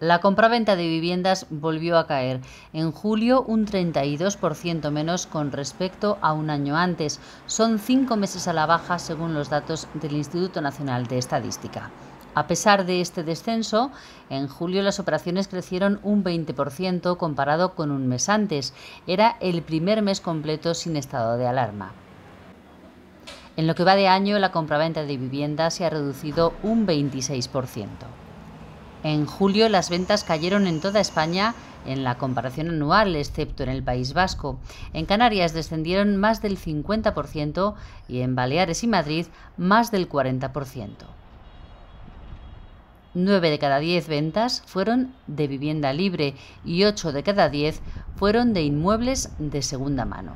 La compraventa de viviendas volvió a caer. En julio un 32% menos con respecto a un año antes. Son cinco meses a la baja según los datos del Instituto Nacional de Estadística. A pesar de este descenso, en julio las operaciones crecieron un 20% comparado con un mes antes. Era el primer mes completo sin estado de alarma. En lo que va de año, la compraventa de viviendas se ha reducido un 26%. En julio las ventas cayeron en toda España en la comparación anual, excepto en el País Vasco. En Canarias descendieron más del 50% y en Baleares y Madrid más del 40%. 9 de cada 10 ventas fueron de vivienda libre y 8 de cada 10 fueron de inmuebles de segunda mano.